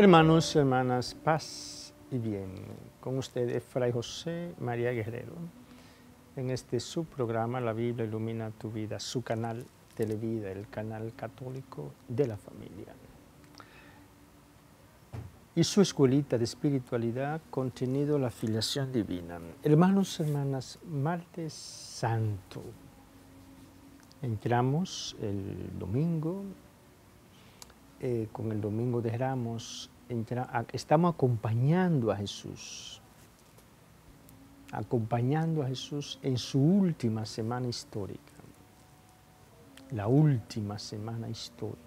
Hermanos, hermanas, paz y bien. Con ustedes, Fray José María Guerrero, en este subprograma La Biblia Ilumina Tu Vida, su canal Televida, el canal católico de la familia. Y su escuelita de espiritualidad, contenido la filiación divina. Hermanos, hermanas, martes santo. Entramos el domingo eh, con el Domingo de Ramos, estamos acompañando a Jesús, acompañando a Jesús en su última semana histórica, la última semana histórica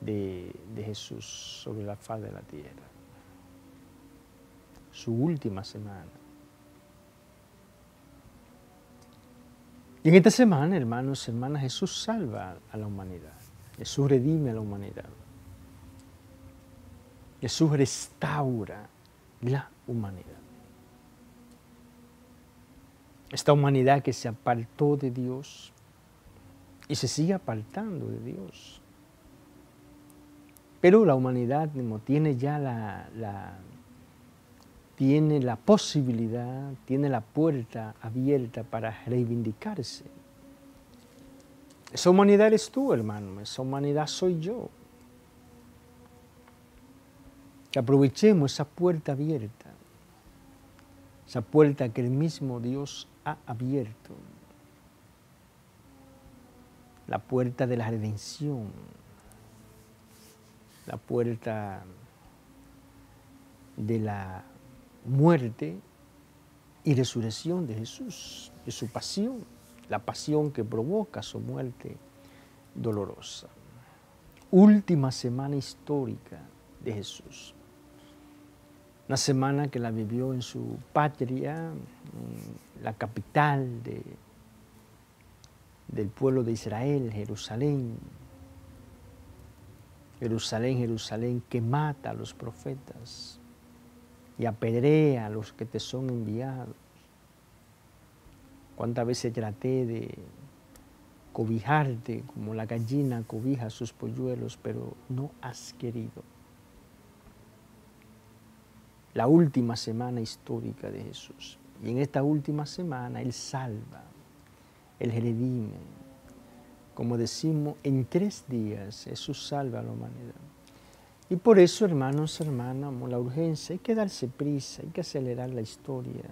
de, de Jesús sobre la faz de la tierra, su última semana. Y en esta semana, hermanos hermanas, Jesús salva a la humanidad. Jesús redime a la humanidad. Jesús restaura la humanidad. Esta humanidad que se apartó de Dios y se sigue apartando de Dios. Pero la humanidad tiene ya la, tiene la posibilidad, tiene la puerta abierta para reivindicarse esa humanidad eres tú, hermano. Esa humanidad soy yo. Aprovechemos esa puerta abierta. Esa puerta que el mismo Dios ha abierto. La puerta de la redención. La puerta de la muerte y resurrección de Jesús, de su pasión la pasión que provoca su muerte dolorosa. Última semana histórica de Jesús. Una semana que la vivió en su patria, la capital de, del pueblo de Israel, Jerusalén. Jerusalén, Jerusalén, que mata a los profetas y apedrea a los que te son enviados. Cuántas veces traté de cobijarte como la gallina cobija sus polluelos, pero no has querido. La última semana histórica de Jesús. Y en esta última semana Él salva, Él redime. Como decimos, en tres días Jesús salva a la humanidad. Y por eso, hermanos, hermanas, la urgencia, hay que darse prisa, hay que acelerar la historia.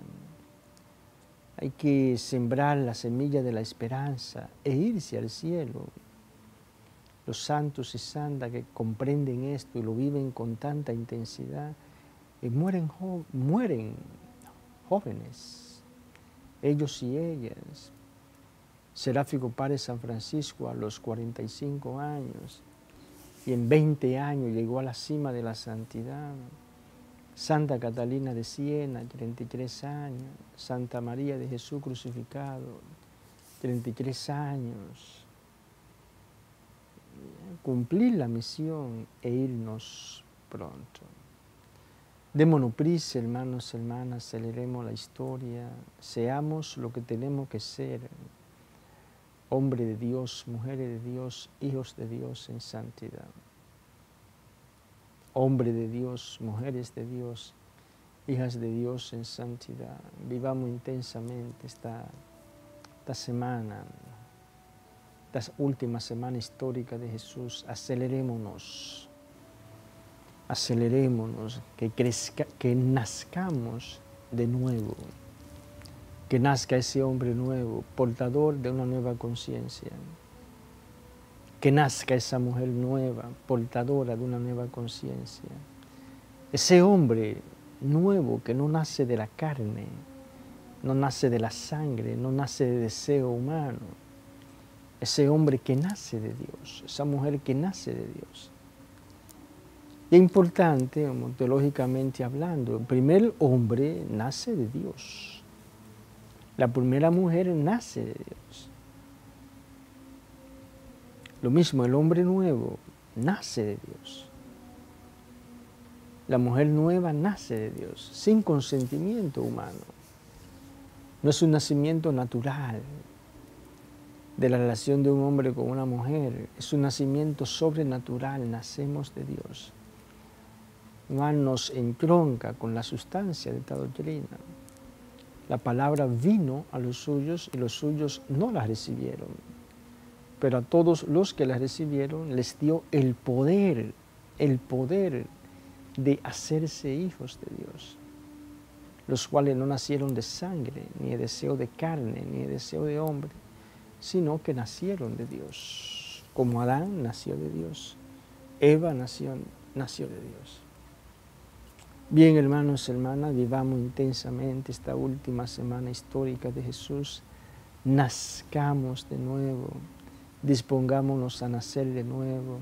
Hay que sembrar la semilla de la esperanza e irse al cielo. Los santos y santas que comprenden esto y lo viven con tanta intensidad, y eh, mueren, mueren jóvenes, ellos y ellas. Seráfico Padre San Francisco a los 45 años y en 20 años llegó a la cima de la santidad. Santa Catalina de Siena, 33 años, Santa María de Jesús crucificado, 33 años. Cumplir la misión e irnos pronto. Démonos prisa, hermanos, hermanas, aceleremos la historia, seamos lo que tenemos que ser, hombre de Dios, mujeres de Dios, hijos de Dios en santidad hombre de Dios, mujeres de Dios, hijas de Dios en santidad. Vivamos intensamente esta, esta semana, esta última semana histórica de Jesús. Acelerémonos, acelerémonos, que, crezca, que nazcamos de nuevo, que nazca ese hombre nuevo, portador de una nueva conciencia que nazca esa mujer nueva, portadora de una nueva conciencia. Ese hombre nuevo que no nace de la carne, no nace de la sangre, no nace de deseo humano. Ese hombre que nace de Dios, esa mujer que nace de Dios. Y es importante, teológicamente hablando, el primer hombre nace de Dios. La primera mujer nace de Dios. Lo mismo, el hombre nuevo nace de Dios. La mujer nueva nace de Dios, sin consentimiento humano. No es un nacimiento natural. de la relación de un hombre con una mujer. Es un nacimiento sobrenatural, nacemos de Dios. Nos entronca con la sustancia de esta doctrina. La palabra vino a los suyos y los suyos no la recibieron. Pero a todos los que la recibieron les dio el poder, el poder de hacerse hijos de Dios, los cuales no nacieron de sangre, ni de deseo de carne, ni de deseo de hombre, sino que nacieron de Dios, como Adán nació de Dios, Eva nació, nació de Dios. Bien, hermanos hermanas, vivamos intensamente esta última semana histórica de Jesús, nazcamos de nuevo, dispongámonos a nacer de nuevo,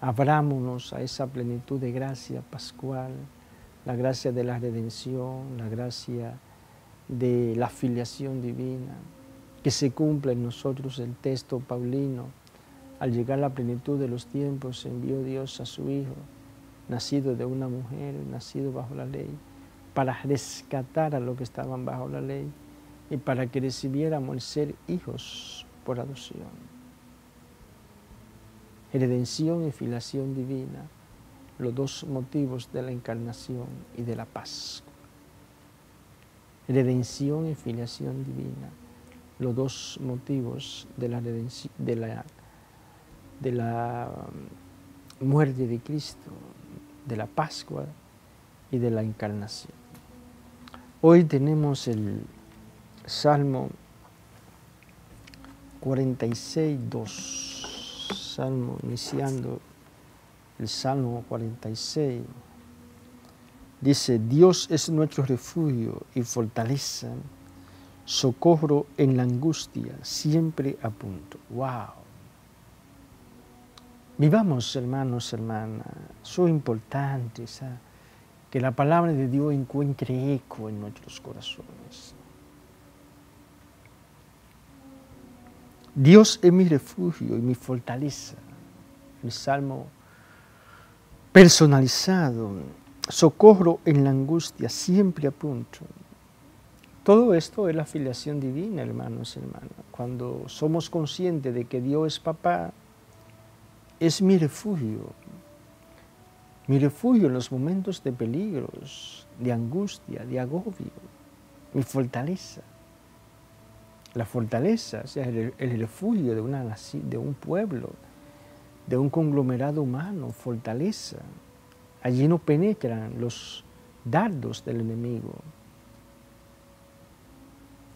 abrámonos a esa plenitud de gracia pascual, la gracia de la redención, la gracia de la filiación divina, que se cumpla en nosotros el texto paulino. Al llegar a la plenitud de los tiempos envió Dios a su Hijo, nacido de una mujer, nacido bajo la ley, para rescatar a los que estaban bajo la ley y para que recibiéramos el ser hijos por adopción redención y filiación divina, los dos motivos de la encarnación y de la Pascua. Redención y filiación divina, los dos motivos de la, de la, um, muerte de Cristo, de la Pascua y de la encarnación. Hoy tenemos el Salmo 46, 2 salmo, iniciando el Salmo 46. Dice, Dios es nuestro refugio y fortaleza, socorro en la angustia, siempre a punto. ¡Wow! Vivamos, hermanos, hermanas, son importantes que la palabra de Dios encuentre eco en nuestros corazones. Dios es mi refugio y mi fortaleza. Mi salmo personalizado. Socorro en la angustia, siempre a punto. Todo esto es la filiación divina, hermanos y hermanas. Cuando somos conscientes de que Dios es papá, es mi refugio. Mi refugio en los momentos de peligros, de angustia, de agobio. Mi fortaleza la fortaleza, o sea, el, refugio de, una, de un pueblo, de un conglomerado humano, fortaleza. Allí no penetran los dardos del enemigo.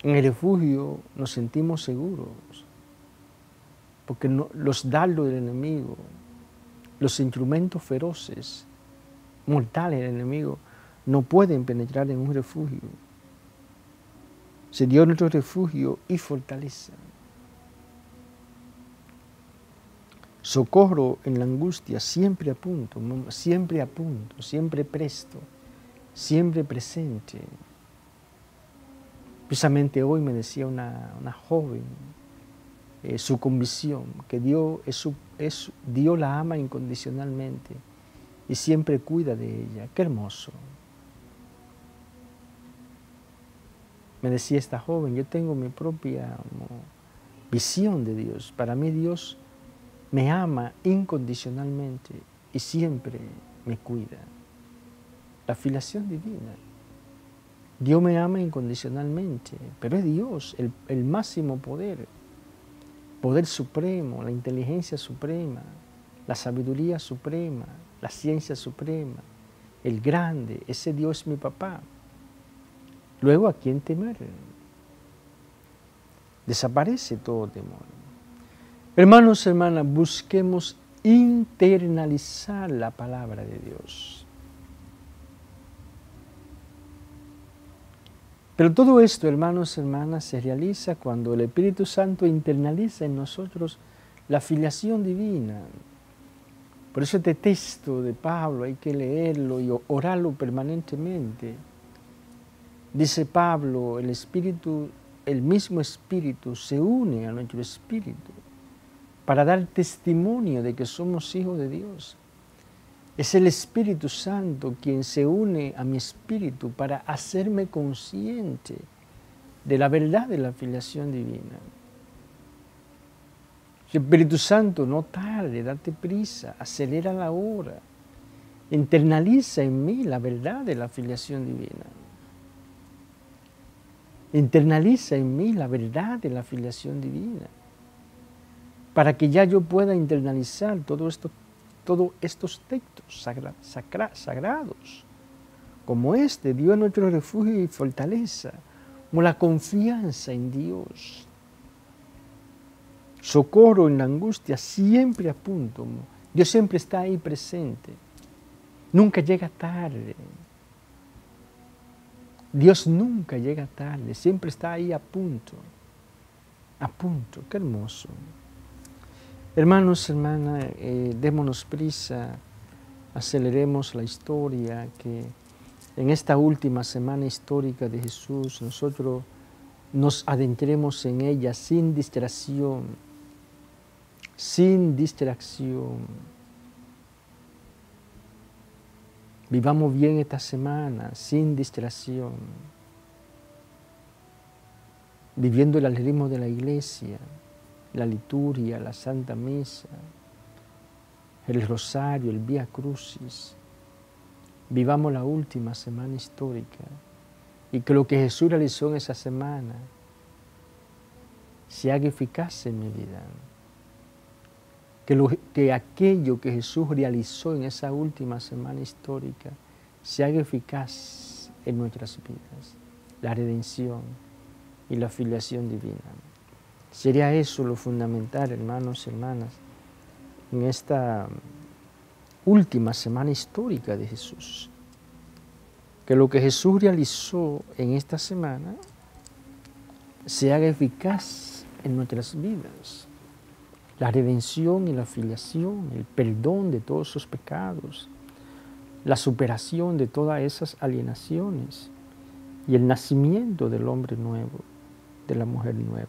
En el refugio nos sentimos seguros, porque los dardos del enemigo, los instrumentos feroces, mortales del enemigo, no pueden penetrar en un refugio se dio nuestro refugio y fortaleza. Socorro en la angustia, siempre a punto, siempre a punto, siempre presto, siempre presente. Precisamente hoy me decía una, joven eh, su convicción, que Dios, es Dios la ama incondicionalmente y siempre cuida de ella. Qué hermoso. Me decía esta joven, yo tengo mi propia visión de Dios. Para mí Dios me ama incondicionalmente y siempre me cuida. La filiación divina. Dios me ama incondicionalmente, pero es Dios, el, el máximo poder, poder supremo, la inteligencia suprema, la sabiduría suprema, la ciencia suprema, el grande, ese Dios es mi papá. Luego, ¿a quién temer? Desaparece todo temor. Hermanos, hermanas, busquemos internalizar la palabra de Dios. Pero todo esto, hermanos, hermanas, se realiza cuando el Espíritu Santo internaliza en nosotros la filiación divina. Por eso este texto de Pablo hay que leerlo y orarlo permanentemente. Dice Pablo, el Espíritu, el mismo Espíritu se une a nuestro Espíritu para dar testimonio de que somos hijos de Dios. Es el Espíritu Santo quien se une a mi espíritu para hacerme consciente de la verdad de la filiación divina. Espíritu Santo, no tarde, date prisa, acelera la hora, internaliza en mí la verdad de la filiación divina. Internaliza en mí la verdad de la filiación divina. Para que ya yo pueda internalizar todo esto, todos estos textos sagrados, como este, Dios es nuestro refugio y fortaleza, como la confianza en Dios. Socorro en la angustia, siempre a punto. Dios siempre está ahí presente. Nunca llega tarde. Dios nunca llega tarde, siempre está ahí a punto, a punto, qué hermoso. Hermanos, hermanas, eh, démonos prisa, aceleremos la historia, que en esta última semana histórica de Jesús nosotros nos adentremos en ella sin distracción, sin distracción. Vivamos bien esta semana sin distracción, viviendo el ritmo de la iglesia, la liturgia, la santa misa, el rosario, el vía crucis. Vivamos la última semana histórica y que lo que Jesús realizó en esa semana se haga eficaz en mi vida que, aquello que Jesús realizó en esa última semana histórica se haga eficaz en nuestras vidas, la redención y la filiación divina. Sería eso lo fundamental, hermanos y hermanas, en esta última semana histórica de Jesús. Que lo que Jesús realizó en esta semana se haga eficaz en nuestras vidas la redención y la filiación, el perdón de todos sus pecados, la superación de todas esas alienaciones y el nacimiento del hombre nuevo, de la mujer nueva.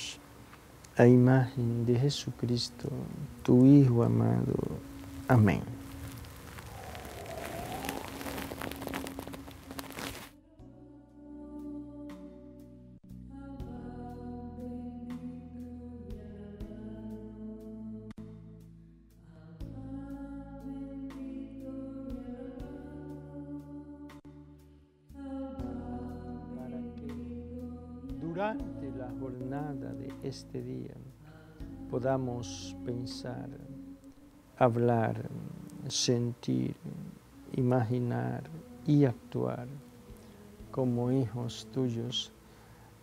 a imagen de Jesucristo, tu Hijo amado. Amén. Este día podamos pensar, hablar, sentir, imaginar y actuar como hijos tuyos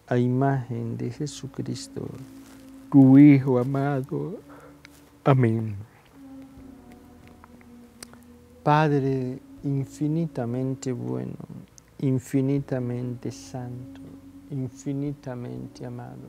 a imagen de Jesucristo, tu Hijo amado. Amén. Padre infinitamente bueno, infinitamente santo, infinitamente amado,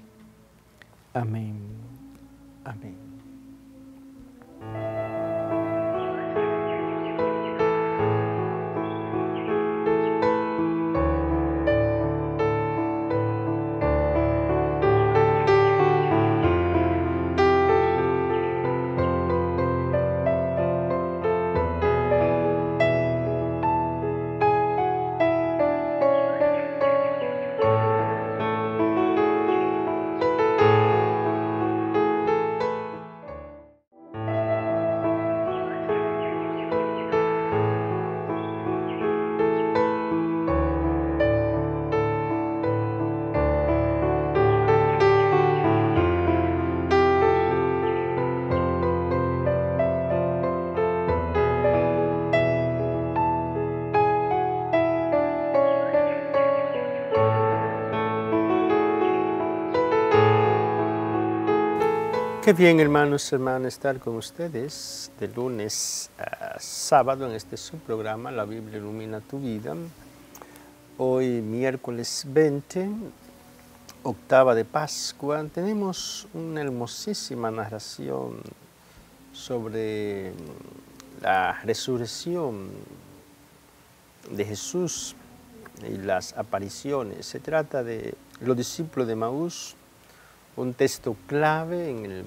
Amén. Amén. Qué bien, hermanos hermanas, estar con ustedes de lunes a sábado en este subprograma La Biblia Ilumina tu Vida. Hoy, miércoles 20, octava de Pascua, tenemos una hermosísima narración sobre la resurrección de Jesús y las apariciones. Se trata de los discípulos de Maús un texto clave en,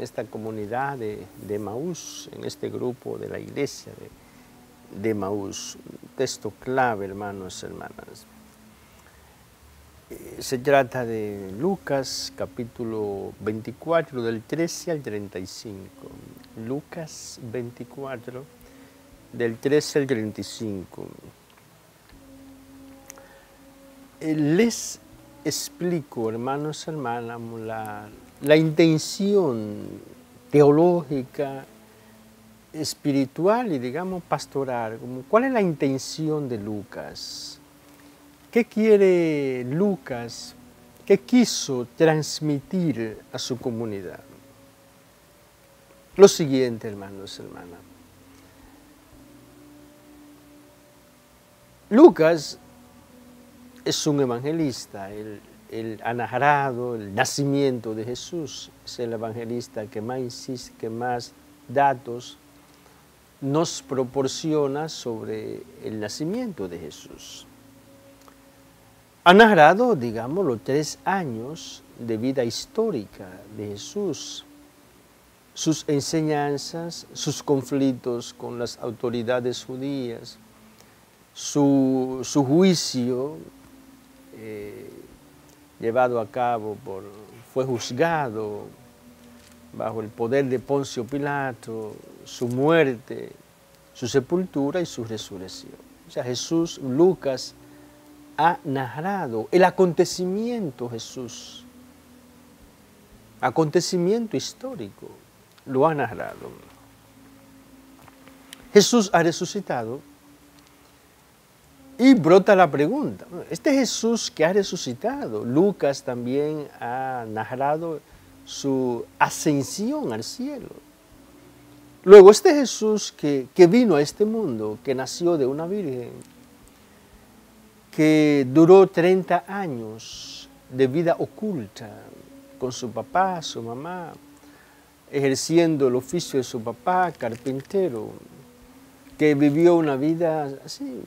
esta comunidad de, de, Maús, en este grupo de la iglesia de, de Maús. Un texto clave, hermanos y hermanas. Eh, se trata de Lucas capítulo 24 del 13 al 35. Lucas 24 del 13 al 35. Eh, les explico, hermanos hermanas, la, intención teológica, espiritual y digamos pastoral, cuál es la intención de Lucas. ¿Qué quiere Lucas? ¿Qué quiso transmitir a su comunidad? Lo siguiente, hermanos y hermanas. Lucas es un evangelista, él, ha narrado el nacimiento de Jesús, es el evangelista que más insiste, que más datos nos proporciona sobre el nacimiento de Jesús. Ha narrado, digamos, los tres años de vida histórica de Jesús, sus enseñanzas, sus conflictos con las autoridades judías, su, su juicio eh, llevado a cabo por, fue juzgado bajo el poder de Poncio Pilato, su muerte, su sepultura y su resurrección. O sea, Jesús, Lucas, ha narrado el acontecimiento Jesús, acontecimiento histórico, lo ha narrado. Jesús ha resucitado y brota la pregunta, este Jesús que ha resucitado, Lucas también ha narrado su ascensión al cielo. Luego, este Jesús que, que vino a este mundo, que nació de una virgen, que duró 30 años de vida oculta con su papá, su mamá, ejerciendo el oficio de su papá, carpintero, que vivió una vida así,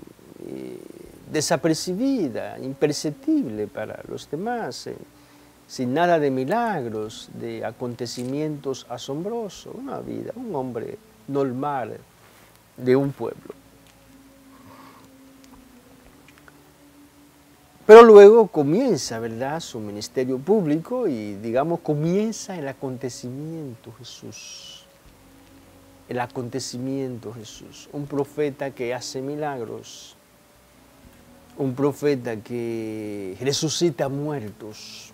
desapercibida, imperceptible para los demás, eh, sin nada de milagros, de acontecimientos asombrosos, una vida, un hombre normal de un pueblo. Pero luego comienza, ¿verdad?, su ministerio público y, digamos, comienza el acontecimiento Jesús. El acontecimiento Jesús. Un profeta que hace milagros, un profeta que resucita muertos.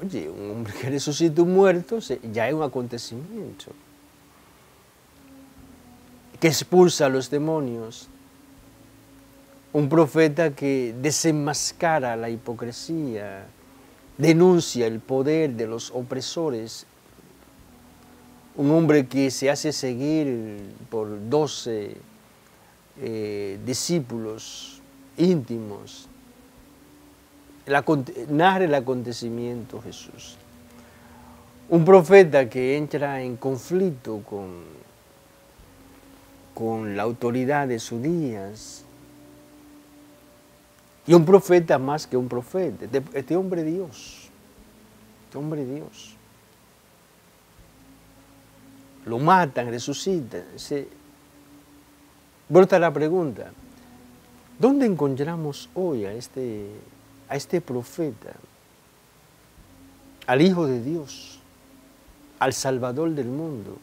Oye, un hombre que resucita un muerto ya es un acontecimiento. Que expulsa a los demonios. Un profeta que desenmascara la hipocresía, denuncia el poder de los opresores. Un hombre que se hace seguir por doce eh, discípulos íntimos, narra el acontecimiento Jesús. Un profeta que entra en conflicto con, con la autoridad de sus días. Y un profeta más que un profeta, este, este hombre Dios, este hombre Dios. Lo matan, resucitan. Vuelta la pregunta, ¿dónde encontramos hoy a este, a este profeta, al Hijo de Dios, al Salvador del mundo?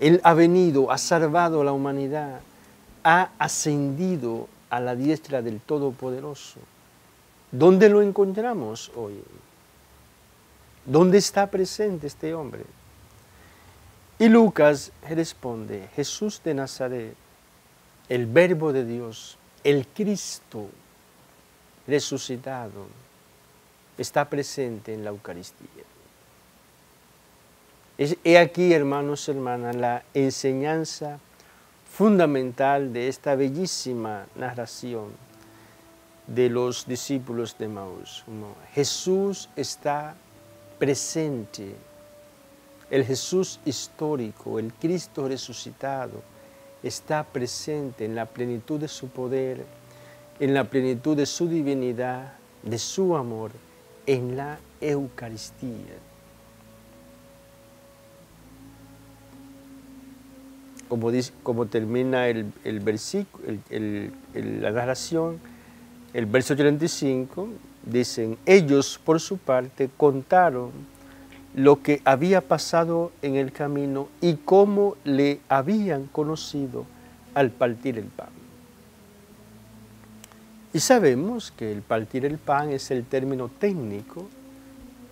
Él ha venido, ha salvado a la humanidad, ha ascendido a la diestra del Todopoderoso. ¿Dónde lo encontramos hoy? ¿Dónde está presente este hombre? Y Lucas responde, Jesús de Nazaret, el verbo de Dios, el Cristo resucitado, está presente en la Eucaristía. He aquí, hermanos y hermanas, la enseñanza fundamental de esta bellísima narración de los discípulos de Maús. Jesús está presente, el Jesús histórico, el Cristo resucitado, está presente en la plenitud de su poder, en la plenitud de su divinidad, de su amor, en la Eucaristía. Como, dice, como termina el, versículo, la narración, el verso 35, dicen, ellos por su parte contaron lo que había pasado en el camino y cómo le habían conocido al partir el pan. Y sabemos que el partir el pan es el término técnico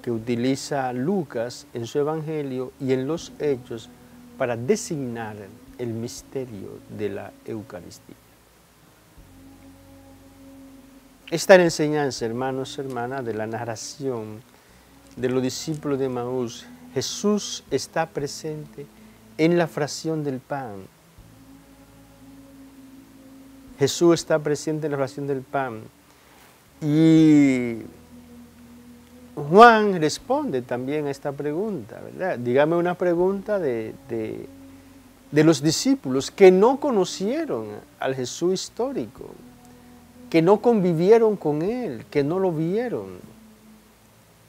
que utiliza Lucas en su Evangelio y en los Hechos para designar el misterio de la Eucaristía. Esta enseñanza, hermanos y hermanas, de la narración de los discípulos de Maús, Jesús está presente en la fracción del pan. Jesús está presente en la fracción del pan. Y Juan responde también a esta pregunta, ¿verdad? Dígame una pregunta de, de, de los discípulos que no conocieron al Jesús histórico, que no convivieron con Él, que no lo vieron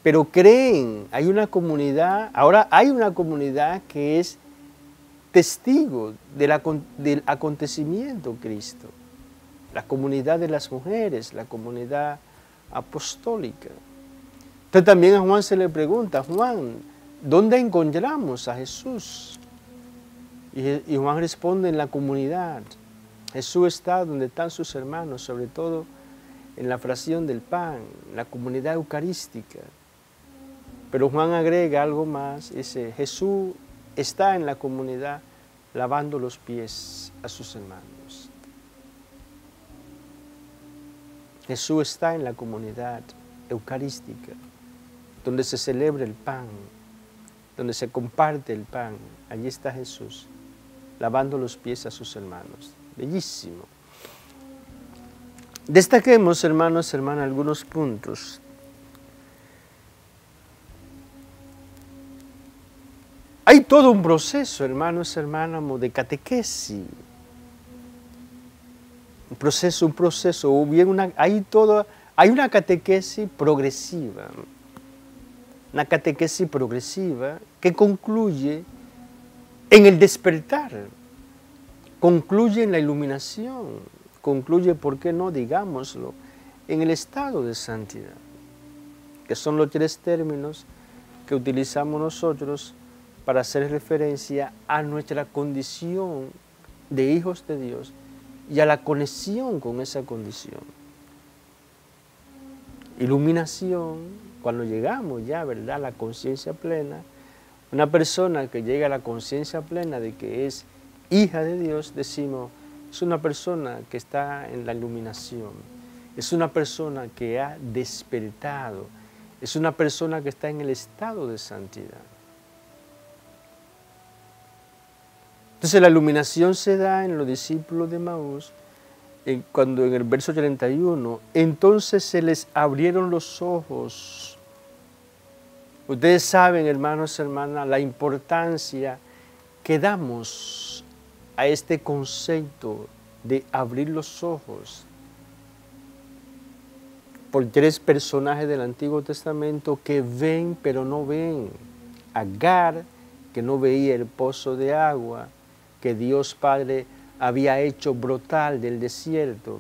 pero creen, hay una comunidad, ahora hay una comunidad que es testigo del acontecimiento Cristo, la comunidad de las mujeres, la comunidad apostólica. Entonces también a Juan se le pregunta, Juan, ¿dónde encontramos a Jesús? Y, Juan responde en la comunidad. Jesús está donde están sus hermanos, sobre todo en la fracción del pan, la comunidad eucarística. Pero Juan agrega algo más, dice, Jesús está en la comunidad lavando los pies a sus hermanos. Jesús está en la comunidad eucarística, donde se celebra el pan, donde se comparte el pan. Allí está Jesús, lavando los pies a sus hermanos. Bellísimo. Destaquemos, hermanos, hermanas, algunos puntos Hay todo un proceso, hermanos, hermanas, de catequesis. Un proceso, un proceso, una, hay, todo, hay una catequesis progresiva. Una catequesis progresiva que concluye en el despertar, concluye en la iluminación, concluye, ¿por qué no digámoslo?, en el estado de santidad, que son los tres términos que utilizamos nosotros para hacer referencia a nuestra condición de hijos de Dios y a la conexión con esa condición. Iluminación, cuando llegamos ya, ¿verdad?, a la conciencia plena, una persona que llega a la conciencia plena de que es hija de Dios, decimos, es una persona que está en la iluminación, es una persona que ha despertado, es una persona que está en el estado de santidad. Entonces la iluminación se da en los discípulos de Maús cuando en el verso 31, entonces se les abrieron los ojos. Ustedes saben, hermanos hermanas, la importancia que damos a este concepto de abrir los ojos por tres personajes del Antiguo Testamento que ven pero no ven. Agar, que no veía el pozo de agua, que Dios Padre había hecho brotar del desierto.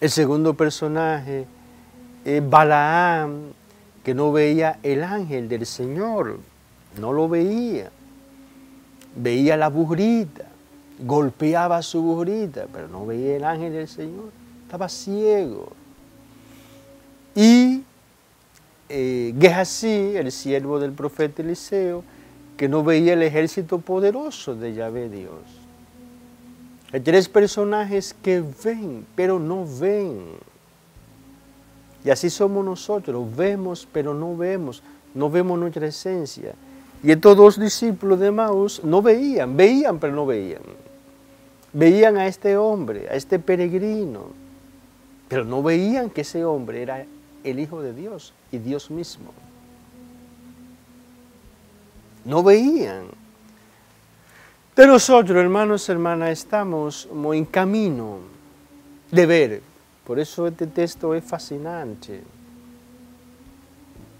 El segundo personaje es Balaam, que no veía el ángel del Señor, no lo veía. Veía la burrita, golpeaba su burrita, pero no veía el ángel del Señor, estaba ciego. Y eh, Gehazi, el siervo del profeta Eliseo, que no veía el ejército poderoso de Yahvé Dios. Hay tres personajes que ven, pero no ven. Y así somos nosotros, vemos pero no vemos, no vemos nuestra esencia. Y estos dos discípulos de Maús no veían, veían pero no veían. Veían a este hombre, a este peregrino, pero no veían que ese hombre era el Hijo de Dios y Dios mismo. No veían. De nosotros, hermanos, hermanas, estamos en camino de ver. Por eso este texto es fascinante.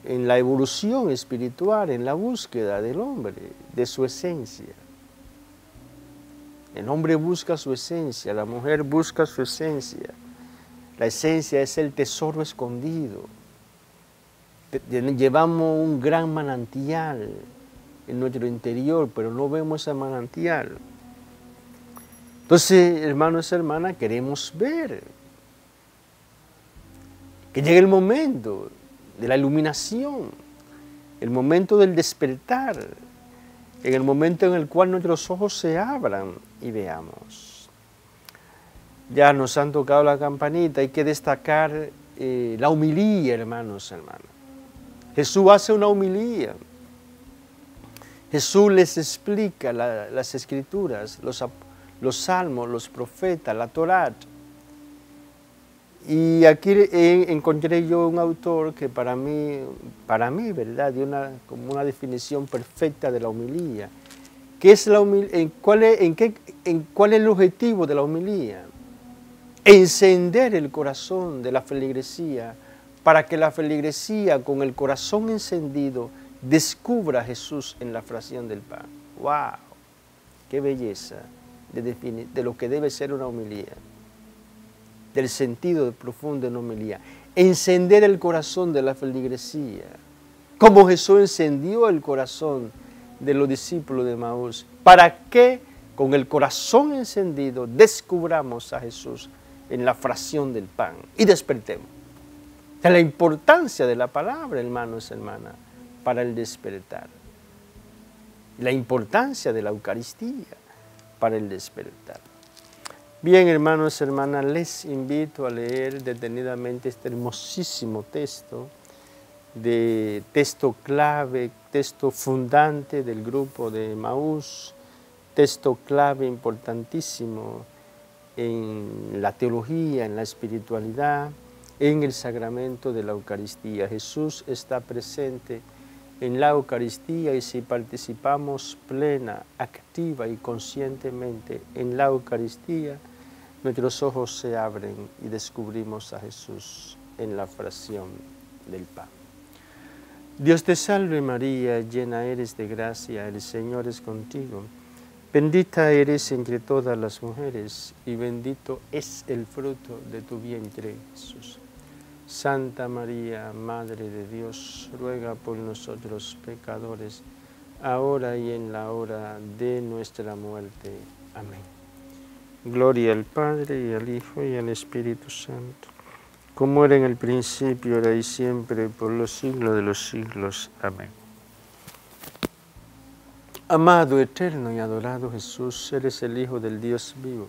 En la evolución espiritual, en la búsqueda del hombre, de su esencia. El hombre busca su esencia, la mujer busca su esencia. La esencia es el tesoro escondido. Llevamos un gran manantial en nuestro interior, pero no vemos ese manantial. Entonces, hermanos y hermanas, queremos ver que llegue el momento de la iluminación, el momento del despertar, en el momento en el cual nuestros ojos se abran y veamos. Ya nos han tocado la campanita, hay que destacar eh, la humilía, hermanos, hermanas. Jesús hace una humilía. Jesús les explica las escrituras, los, los, salmos, los profetas, la Torá. Y aquí encontré yo un autor que para mí, para mí, ¿verdad?, dio una, como una definición perfecta de la humilía. ¿Qué es la en, cuál es, qué, es el objetivo de la humilía? Encender el corazón de la feligresía para que la feligresía con el corazón encendido descubra a Jesús en la fracción del pan. ¡Wow! ¡Qué belleza de, lo que debe ser una humilía! Del sentido profundo de una humilía. Encender el corazón de la feligresía. Como Jesús encendió el corazón de los discípulos de Maús. Para que con el corazón encendido descubramos a Jesús en la fracción del pan y despertemos. De la importancia de la palabra, hermanos y hermanas para el despertar. La importancia de la Eucaristía para el despertar. Bien, hermanos hermanas, les invito a leer detenidamente este hermosísimo texto, de texto clave, texto fundante del grupo de Maús, texto clave importantísimo en la teología, en la espiritualidad, en el sacramento de la Eucaristía. Jesús está presente en la Eucaristía y si participamos plena, activa y conscientemente en la Eucaristía, nuestros ojos se abren y descubrimos a Jesús en la fracción del pan. Dios te salve María, llena eres de gracia, el Señor es contigo. Bendita eres entre todas las mujeres y bendito es el fruto de tu vientre, Jesús. Santa María, Madre de Dios, ruega por nosotros pecadores, ahora y en la hora de nuestra muerte. Amén. Gloria al Padre y al Hijo y al Espíritu Santo, como era en el principio, ahora y siempre, por los siglos de los siglos. Amén. Amado, eterno y adorado Jesús, eres el Hijo del Dios vivo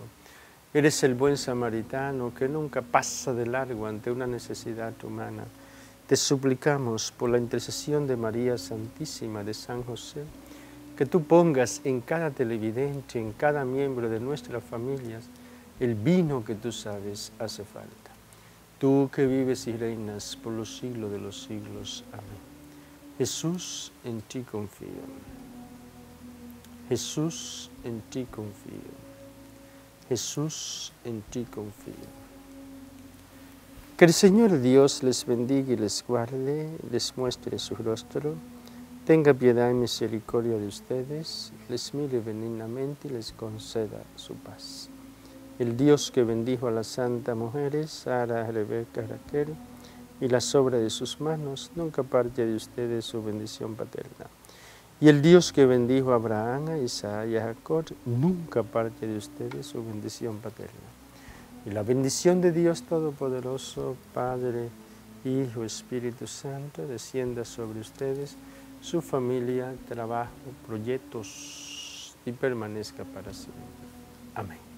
Eres el buen samaritano que nunca pasa de largo ante una necesidad humana. Te suplicamos por la intercesión de María Santísima de San José, que tú pongas en cada televidente, en cada miembro de nuestras familias, el vino que tú sabes hace falta. Tú que vives y reinas por los siglos de los siglos. Amén. Jesús, en ti confío. Jesús, en ti confío. Jesús, en ti confío. Que el Señor Dios les bendiga y les guarde, les muestre su rostro, tenga piedad y misericordia de ustedes, les mire benignamente y les conceda su paz. El Dios que bendijo a las santas mujeres, Sara, Rebeca, Raquel, y la sobra de sus manos, nunca parte de ustedes su bendición paterna. Y el Dios que bendijo a Abraham, a Isaac y a Jacob, nunca parte de ustedes su bendición paterna. Y la bendición de Dios Todopoderoso, Padre, Hijo, Espíritu Santo, descienda sobre ustedes, su familia, trabajo, proyectos y permanezca para siempre. Amén.